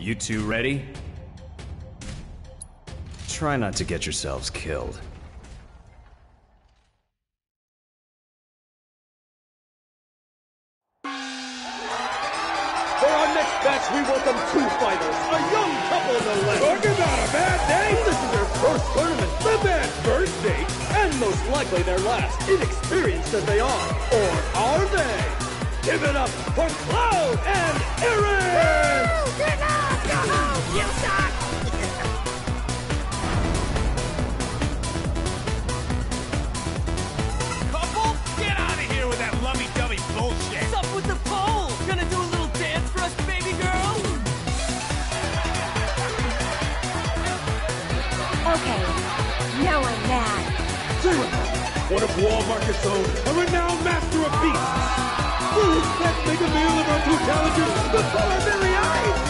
You two ready? Try not to get yourselves killed. For our next match, we welcome two fighters, a young couple no less. Talk about a bad day! This is their first tournament, The bad first date! and most likely their last, inexperienced as they are. Or are they? Give it up for Cloud and Aerith! Couple? Get out of here with that lovey-dovey bullshit! What's up with the pole? Gonna do a little dance for us, baby girl? Okay, now I'm mad. Zero! One of Wall Market's own, a renowned master of beasts! That make a meal of our two challengers before our very eyes?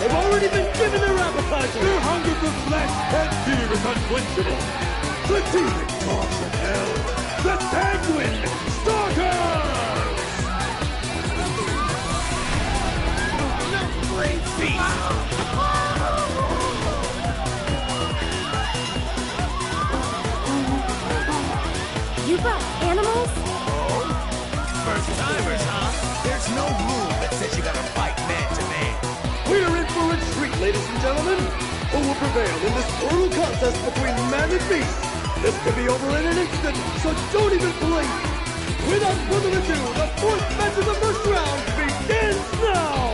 They've already been given their appetizer. Their hunger for flesh and fear is unquenchable. The demon dogs of hell, the Sanguine Stalkers! Great feast! You brought animals? Timers, huh? There's no rule that says you gotta fight man to man. We're in for a treat, ladies and gentlemen. Who will prevail in this brutal contest between man and beast? This could be over in an instant, so don't even blink. Without further ado, the fourth match of the first round begins now.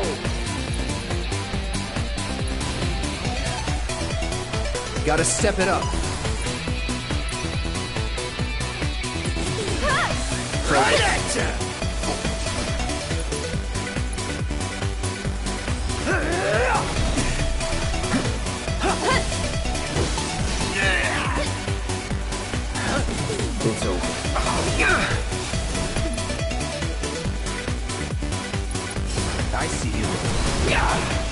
Gotta step it up. Right at ya! You.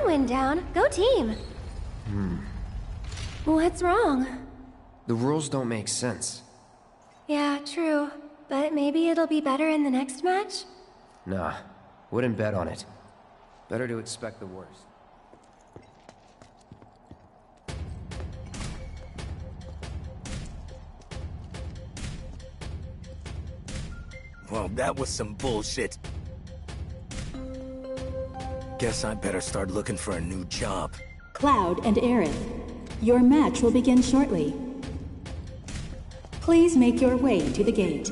One win down. Go team! Hmm. What's wrong? The rules don't make sense. Yeah, true. But maybe it'll be better in the next match? Nah, wouldn't bet on it. Better to expect the worst. Well, that was some bullshit. Guess I better start looking for a new job. Cloud and Aerith, your match will begin shortly. Please make your way to the gate.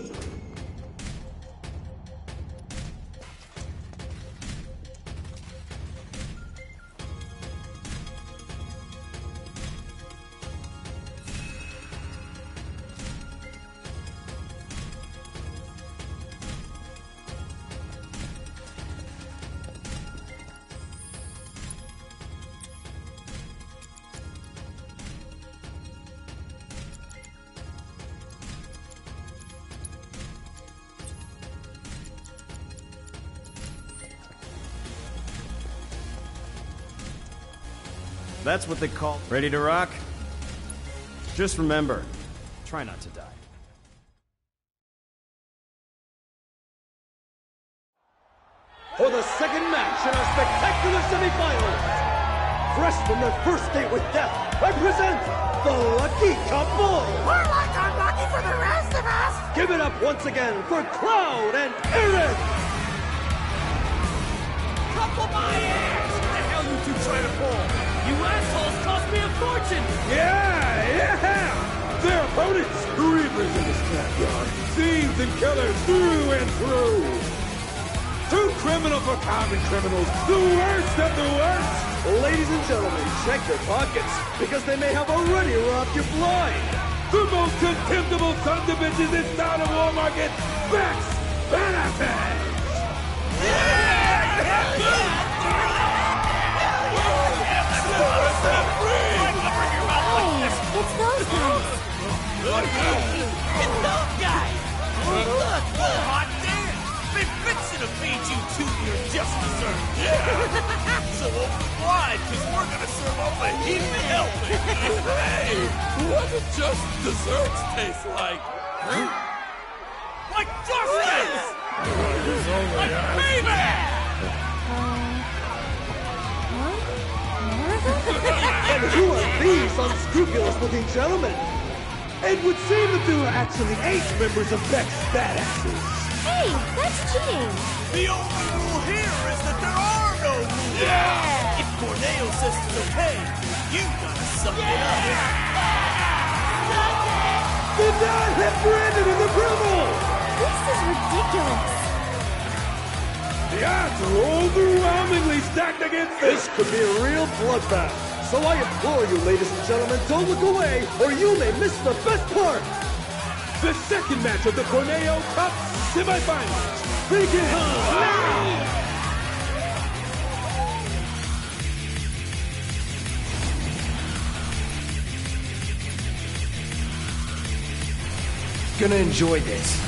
That's what they call. Ready to rock? Just remember, try not to die. For the second match in our spectacular semifinals, fresh from their first date with death, I present the Lucky Couple! We're like unlucky for the rest of us! Give it up once again for Cloud and Aerith! Couple my ass! What the hell you two trying to pull? You assholes cost me a fortune! Yeah, yeah! Their opponents. Reapers in the scrapyard. Thieves and killers through and through. Too criminal for common criminals. The worst of the worst. Ladies and gentlemen, check your pockets, because they may have already robbed you blind. The most contemptible sons of bitches in town of Wall Market. Max Benefit. It's those guys. It's those guys! Look, look, hot damn! They fixing to feed you to your just dessert. Yeah! so wide, cause we're gonna serve up a heap helping. hey, what do just desserts taste like? Like justice! like payback! And who are these unscrupulous-looking gentlemen? It would seem that there are actually eight members of Beck's Badasses. Hey, that's cheating. The only rule here is that there are no rules. Yeah! If Corneo says it's okay, you gotta suck it up. Yeah. Did not hit Brandon in the dribble! This is ridiculous. The odds are overwhelmingly stacked against This this. could be a real bloodbath. So I implore you, ladies and gentlemen, don't look away, or you may miss the best part. The second match of the Corneo Cup semifinals begins now. Gonna enjoy this.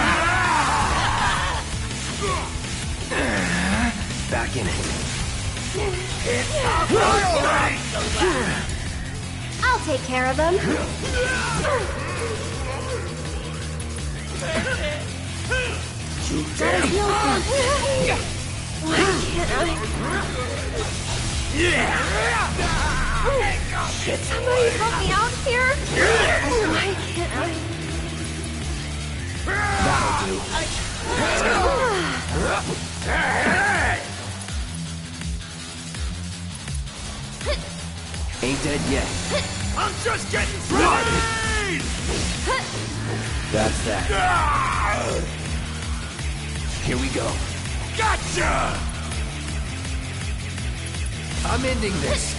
Back in it. I'll take care of them. That is no fun. Why can't I? Somebody help me out here. Why can't I? That'll do. Ain't dead yet. I'm just getting started! That's that. Here we go. Gotcha! I'm ending this.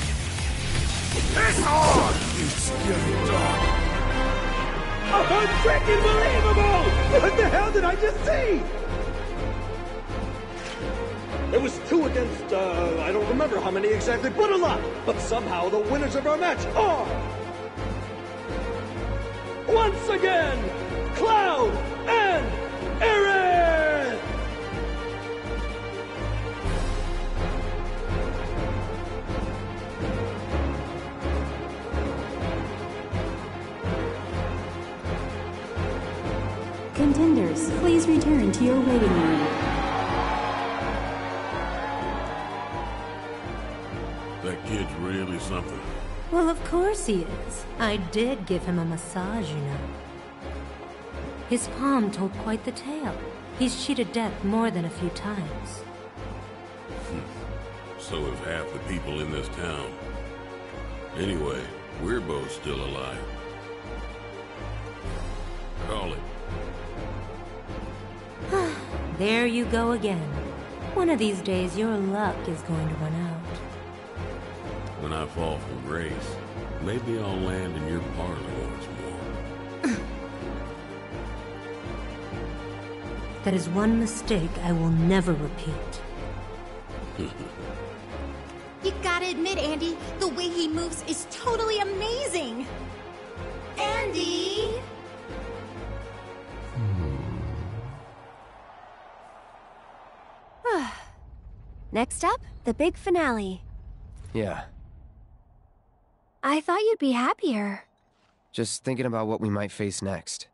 It's on! You scary dog! Unfreaking believable! What the hell did I just see? It was two against, uh, I don't remember how many exactly, but a lot. But somehow the winners of our match are... Once again, Cloud and Aerith! Contenders, please return to your waiting room. Really something. Well, of course he is. I did give him a massage, you know. His palm told quite the tale. He's cheated death more than a few times. Hmm. So have half the people in this town. Anyway, we're both still alive. Call it. There you go again. One of these days, your luck is going to run out. When I fall from grace, maybe I'll land in your parlor once more. That is one mistake I will never repeat. You gotta admit, Andy, the way he moves is totally amazing. Andy! Hmm. Next up, the big finale. Yeah, I thought you'd be happier. just thinking about what we might face next.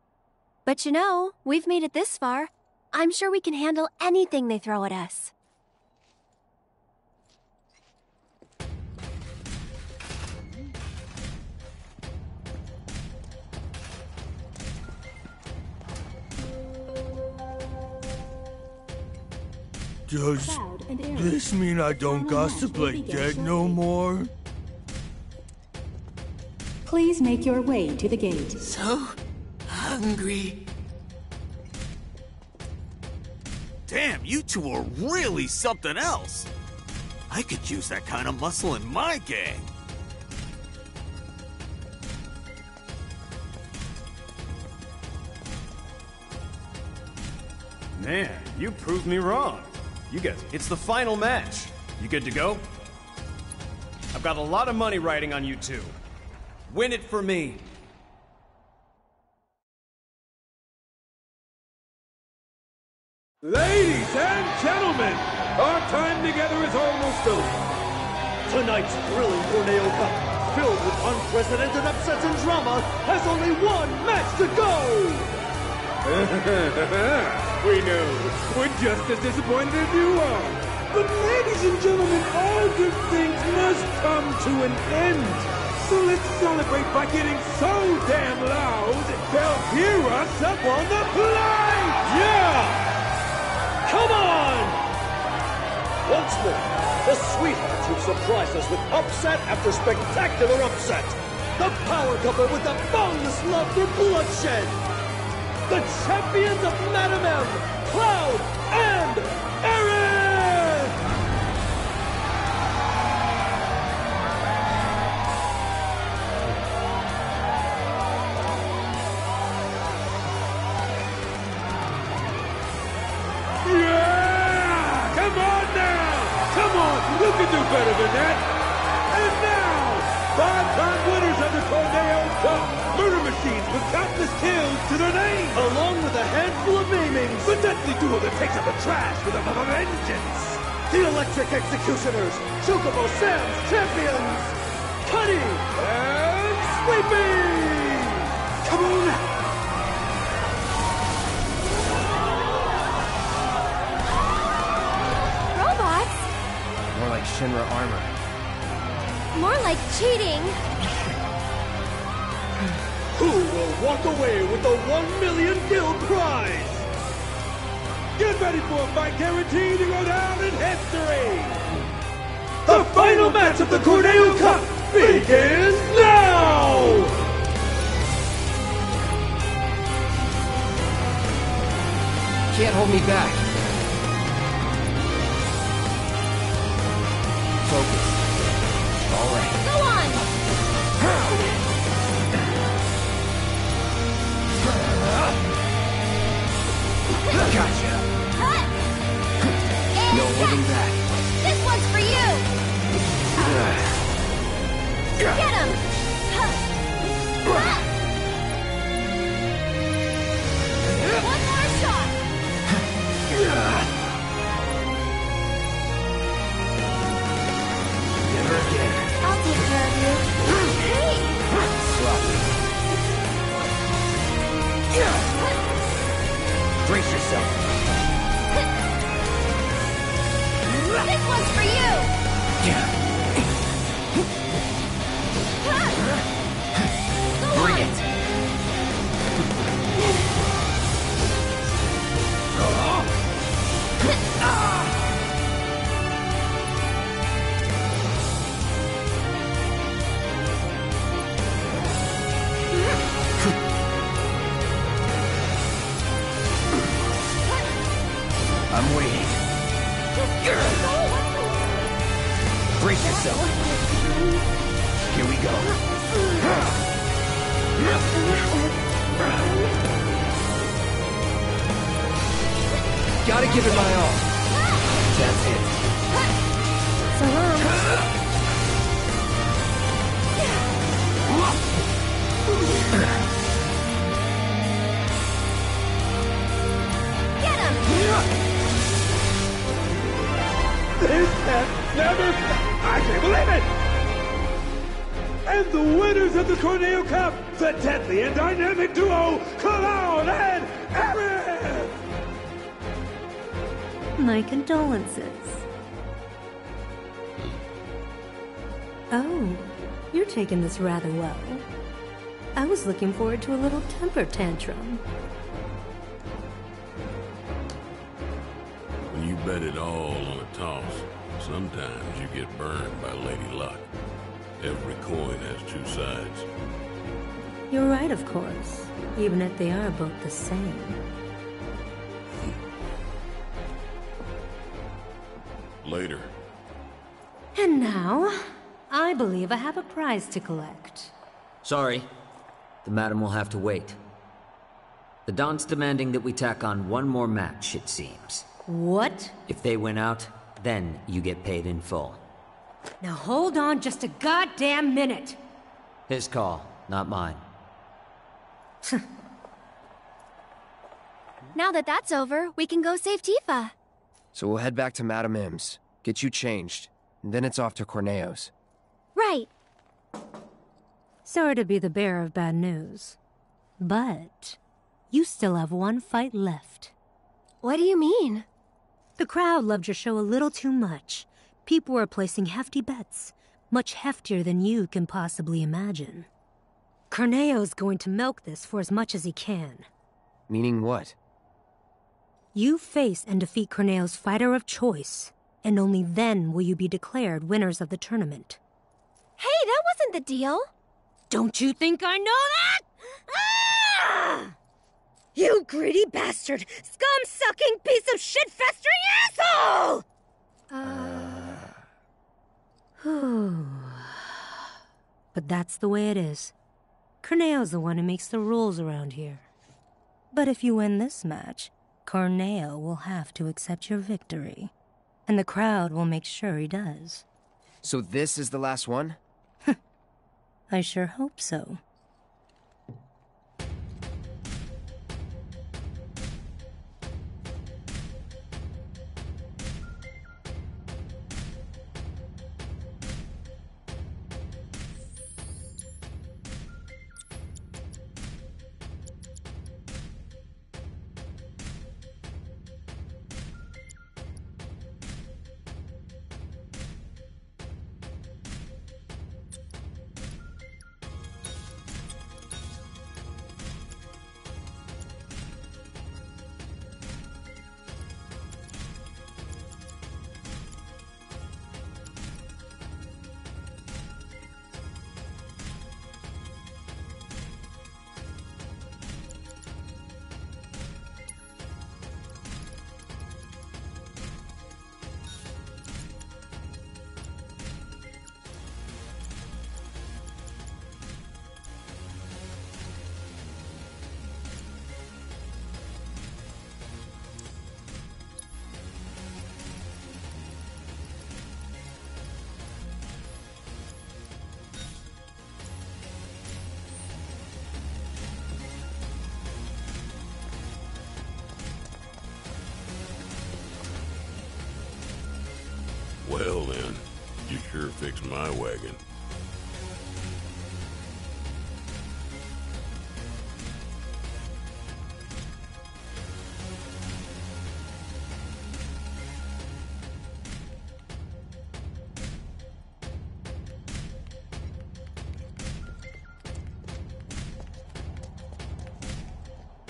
But you know, we've made it this far. I'm sure we can handle anything they throw at us. Does this mean I don't got to play dead no more? Please make your way to the gate. So hungry. Damn, you two are really something else. I could use that kind of muscle in my gang. Man, you proved me wrong. You guys, it's the final match. You good to go? I've got a lot of money riding on you two. Win it for me. Ladies and gentlemen, our time together is almost over. Tonight's thrilling Corneo Cup, filled with unprecedented upsets and drama, has only one match to go! we know. We're just as disappointed as you are. But ladies and gentlemen, all good things must come to an end. So let's celebrate by getting so damn loud, they'll hear us up on the plate! Yeah! Come on! Once more, the sweethearts who surprised us with upset after spectacular upset. The power couple with the boundless love for bloodshed. The champions of Madam M, Cloud and countless kills to their name! Along with a handful of maimings. The deadly duo that takes up the trash with a vengeance! The Electric Executioners, Chocobo Sam's champions, Cutter and Sweeper! Come on now! Robots? More like Shinra armor. More like cheating. Will walk away with the one million gil prize? Get ready for a fight guaranteed to go down in history! The final match of the Corneo Cup begins now! Can't hold me back. Oh, you're taking this rather well. I was looking forward to a little temper tantrum. When you bet it all on a toss, sometimes you get burned by Lady Luck. Every coin has two sides. You're right, of course, even if they are both the same. Later. And now, I believe I have a prize to collect. Sorry. The madam will have to wait. The Don's demanding that we tack on one more match, it seems. What? If they win out, then you get paid in full. Now hold on just a goddamn minute! His call, not mine. Now that that's over, we can go save Tifa. So we'll head back to Madame M's, get you changed, and then it's off to Corneo's. Right. Sorry to be the bearer of bad news. But you still have one fight left. What do you mean? The crowd loved your show a little too much. People were placing hefty bets, much heftier than you can possibly imagine. Corneo's going to milk this for as much as he can. Meaning what? You face and defeat Corneo's fighter of choice, and only then will you be declared winners of the tournament. Hey, that wasn't the deal. Don't you think I know that? Ah! You greedy bastard! Scum-sucking piece of shit-festering asshole! Uh... but that's the way it is. Corneo's the one who makes the rules around here. But if you win this match, Corneo will have to accept your victory. And the crowd will make sure he does. So this is the last one? I sure hope so. You sure fixed my wagon.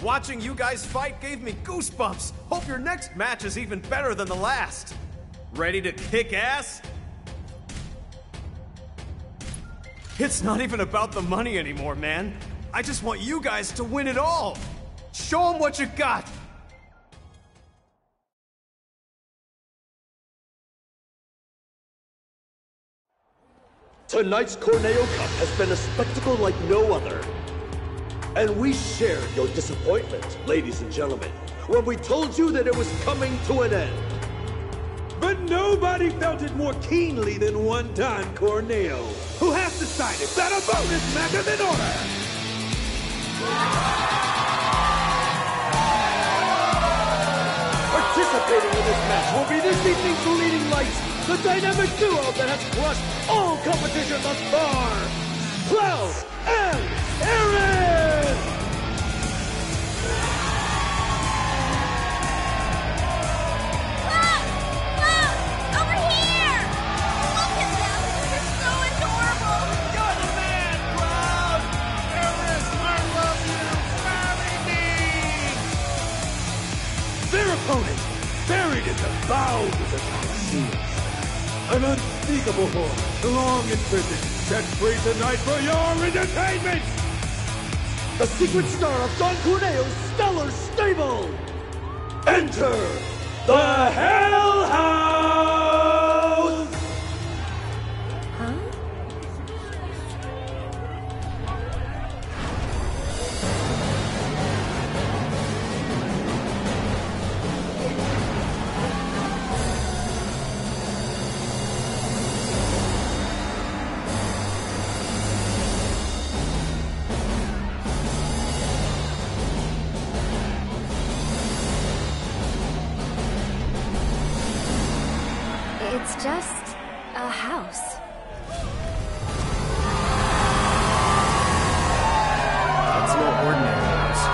Watching you guys fight gave me goosebumps. Hope your next match is even better than the last. Ready to kick ass? It's not even about the money anymore, man. I just want you guys to win it all. Show them what you got. Tonight's Corneo Cup has been a spectacle like no other. And we shared your disappointment, ladies and gentlemen, when we told you that it was coming to an end. Nobody felt it more keenly than one-time Corneo, who has decided that a bonus match is in order. Participating in this match will be this evening's leading lights, the dynamic duo that has crushed all competition thus far, Cloud, and Aerith! In the bowels of the Colosseum. An unspeakable horror, long in prison, set free tonight for your entertainment! The secret star of Don Corneo's stellar stable! Enter the Hell It's just a house. It's no ordinary house.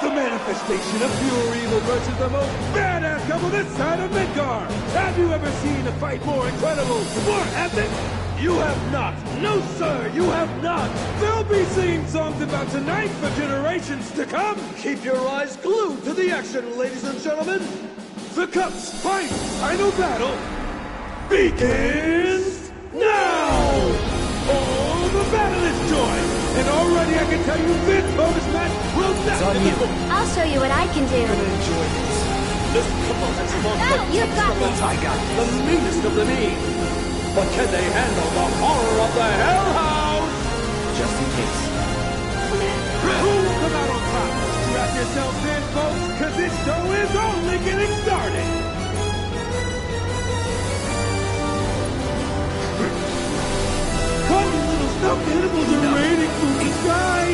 The manifestation of pure evil versus the most badass couple this side of Midgar! Have you ever seen a fight more incredible, more epic? You have not! No, sir, you have not! They'll be singing songs about tonight for generations to come! Keep your eyes glued to the action, ladies and gentlemen! The Cup's fight, final battle, begins now! Oh, the battle is joined! And already I can tell you this bonus match will not on you. I'll show you what I can do. Enjoy this. This opponent's among No, the you've got of this. the Tiger, the meanest of the mean. But can they handle the horror of the Hell House? Just in case. Strap yourselves in, folks, because this show is only getting started! Cotton little stuffed animals are raining from the sky!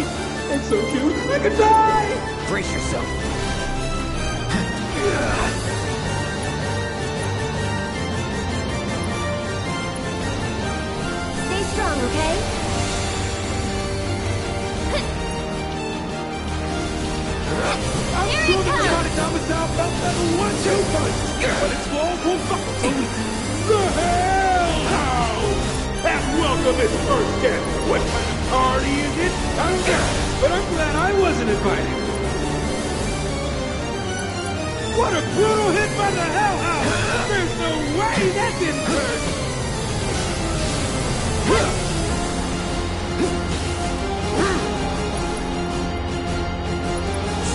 And so cute, I could die! Brace yourself. Stay strong, okay? Oh, here sure he the comes. Johnny Domicile felt that one-two punch, but its buckle to the Hell House! And welcome its first guest. What kind of party is it? I don't know, but I'm glad I wasn't invited. What a brutal hit by the Hell House! There's no way that didn't hurt!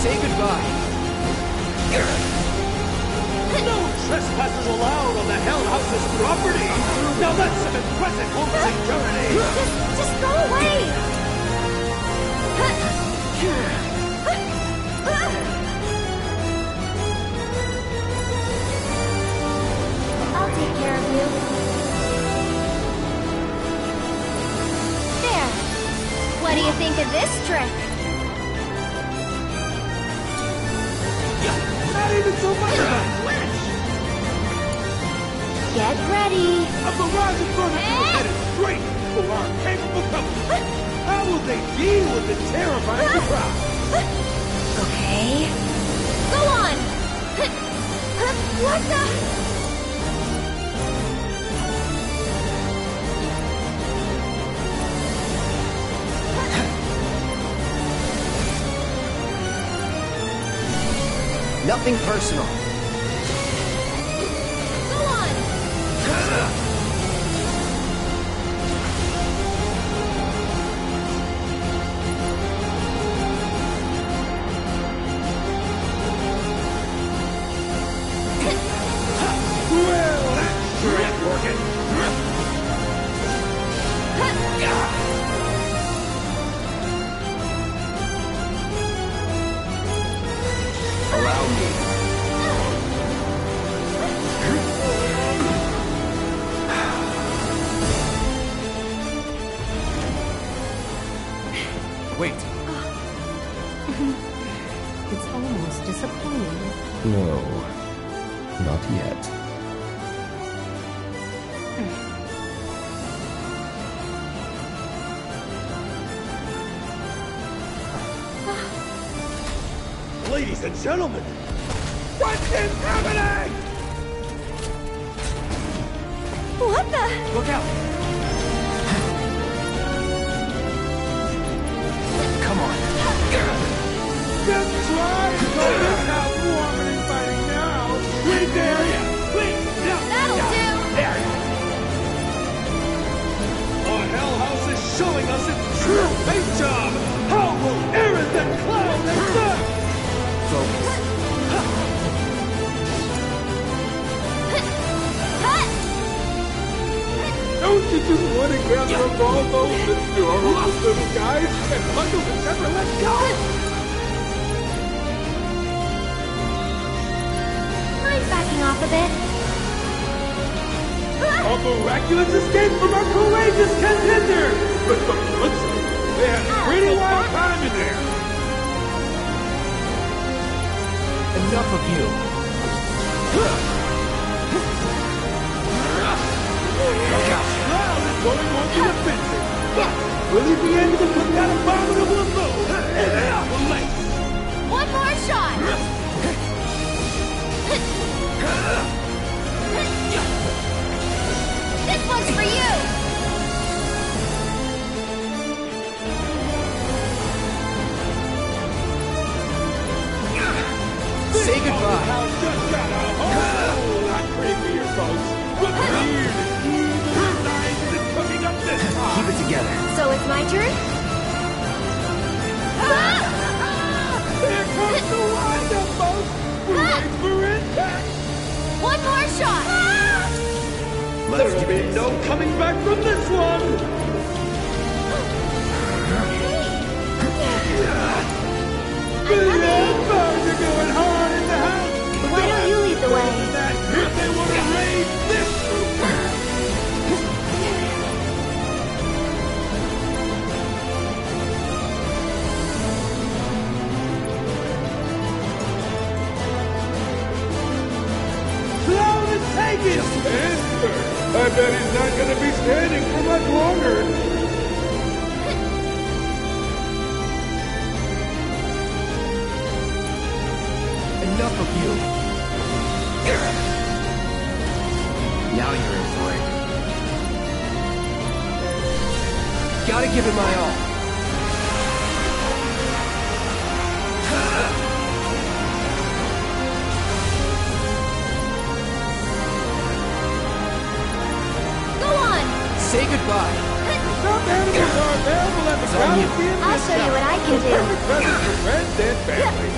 Say goodbye. No trespassers allowed on the Hell House's property. Now that's some impressive home security. Just, just go away! Nothing personal. Gentlemen, Don't you just want to gather up all those adorable little guys and bundle together? Let's go! Mind backing off a bit? A miraculous escape from our courageous contender! But the looks they had a pretty wild time in there. Enough of you. Is going on the offensive. But will he be able to put that abominable blow in our place? One more shot. This one's for you. Say goodbye. It's my turn? I'll show you what I can do. Perfect present for friends and family.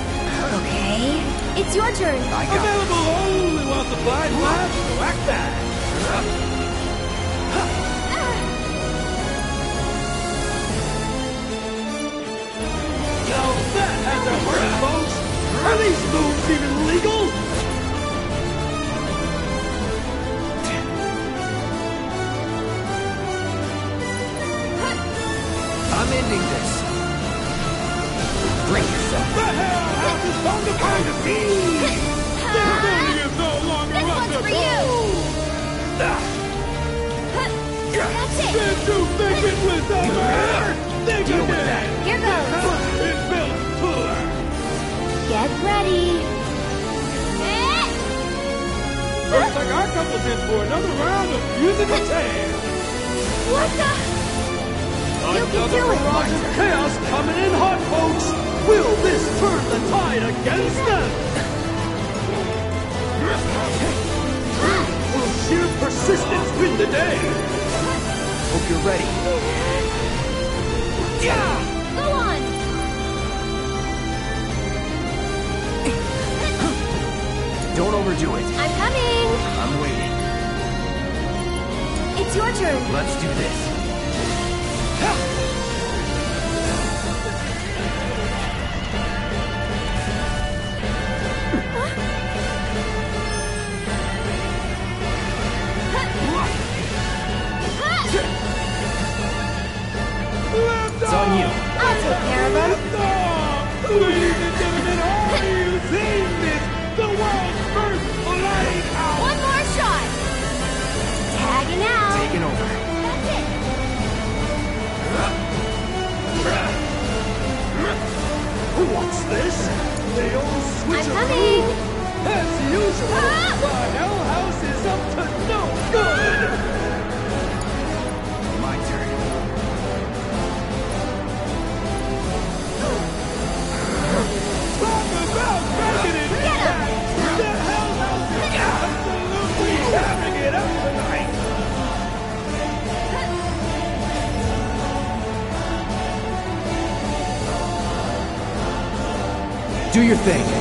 Okay. It's your turn. I got. Available only while supplies last, so act fast. Yo, that had to hurt, folks! Are these moves even legal? On the point of me! This building is no longer This up to for you. That's it. Did you think it was over? Think Deal with that. Here goes. house built! Get ready. Looks like our couple's in for another round of musical chairs! What the? You can Another do it, chaos coming in hot, folks! Will this turn the tide against them? Will sheer persistence win the day? Hope you're ready. Go on. Don't overdo it. I'm coming. I'm waiting. It's your turn. Let's do this. On you. I'll take care of. Ladies and gentlemen, you this? The world's first! One more shot. Tagging out. Taking over. That's it. What's this? the old switcheroo. coming. As usual, ah! the Hell House is up to no Do your thing.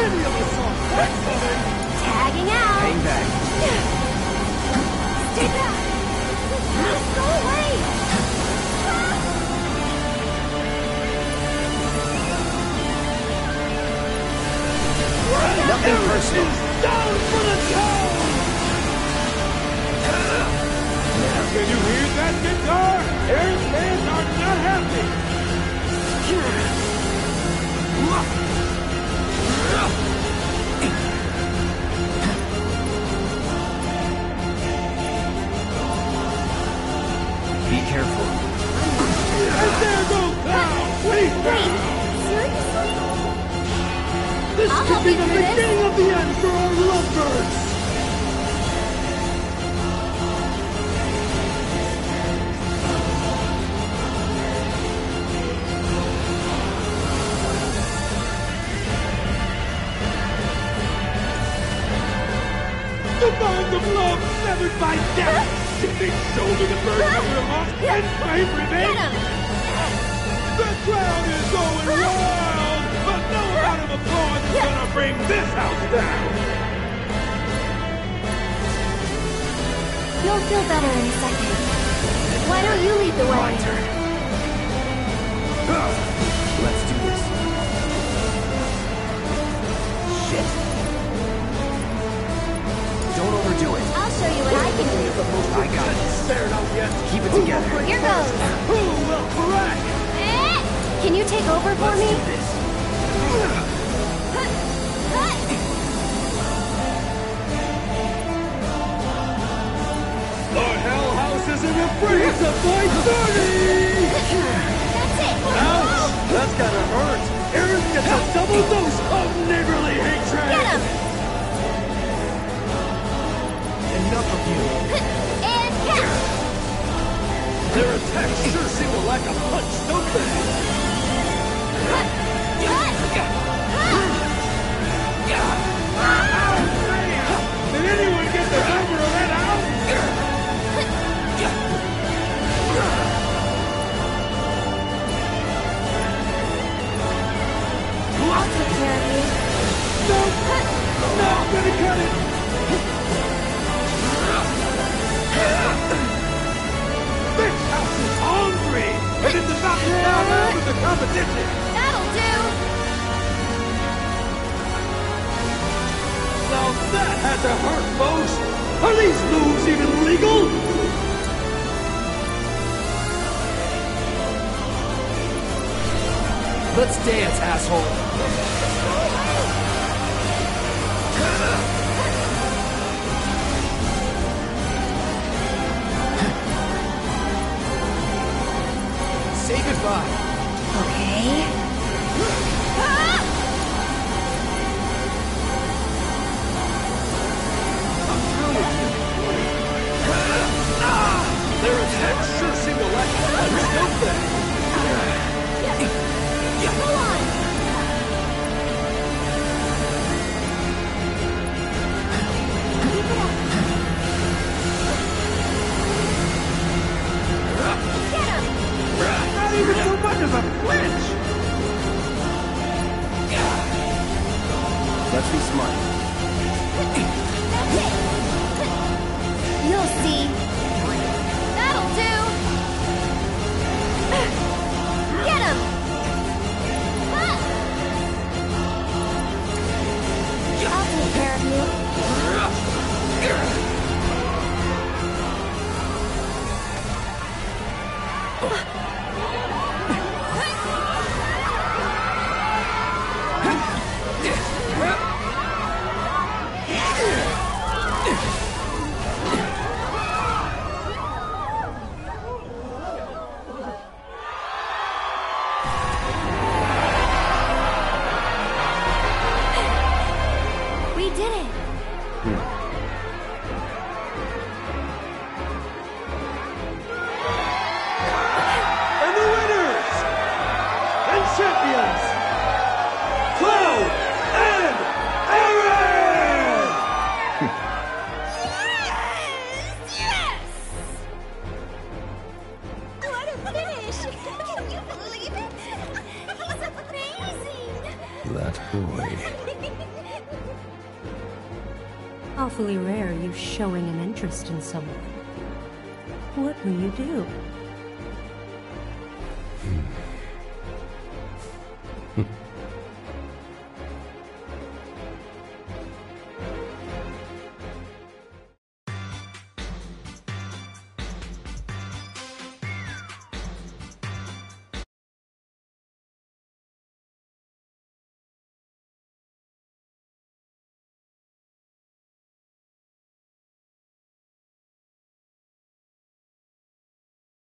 Any of us saw that coming. Tagging out. Hang back. Stay back. Go away. Nothing personal. Down for the count! Can you hear that guitar? Aerith's fans are not happy! Be This I'll could be the this. beginning of the end for our lovebirds! The bonds of love severed by death! They shoulder the burden of their and revenge? Get. The crowd is going wild! Amount of applause is gonna bring this house down! You'll feel better in a second. Why don't you lead the way? My turn. Let's do this. Shit. Don't overdo it. I'll show you what I can do. I got this. Stared out yet. Keep it together. Here goes. Who will crack? Eh. Can you take over for Let's me? Afraid to fight dirty! That's it. Ouch! That's gotta hurt! Aerith gets a double dose of neighborly hatred! Get him. Enough of you. And catch. Their attacks sure seem to lack a punch, don't they? start the competition! That'll do. Now that had to hurt, folks! Are these moves even legal? Let's dance, asshole. Goodbye.